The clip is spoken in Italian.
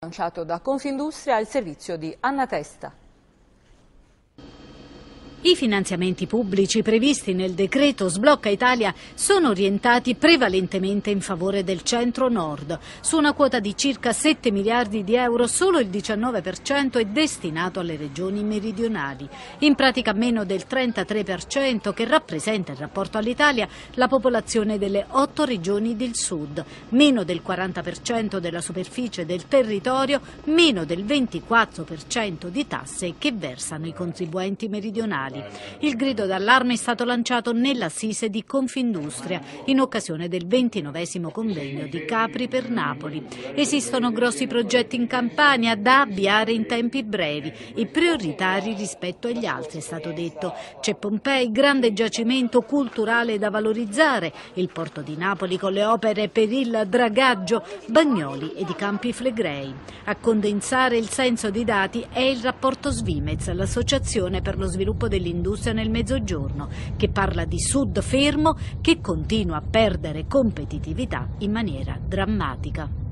lanciato da Confindustria al servizio di Anna Testa. I finanziamenti pubblici previsti nel decreto Sblocca Italia sono orientati prevalentemente in favore del centro-nord. Su una quota di circa 7 miliardi di euro solo il 19% è destinato alle regioni meridionali. In pratica meno del 33% che rappresenta in rapporto all'Italia la popolazione delle otto regioni del sud, meno del 40% della superficie del territorio, meno del 24% di tasse che versano i contribuenti meridionali nazionali. Il grido d'allarme è stato lanciato nell'assise di Confindustria in occasione del 29 convegno di Capri per Napoli. Esistono grossi progetti in Campania da avviare in tempi brevi e prioritari rispetto agli altri, è stato detto. C'è Pompei, grande giacimento culturale da valorizzare, il porto di Napoli con le opere per il dragaggio, Bagnoli ed i campi flegrei. A condensare il senso di dati è il rapporto Svimez, l'associazione per lo sviluppo del dell'industria nel Mezzogiorno, che parla di Sud fermo che continua a perdere competitività in maniera drammatica.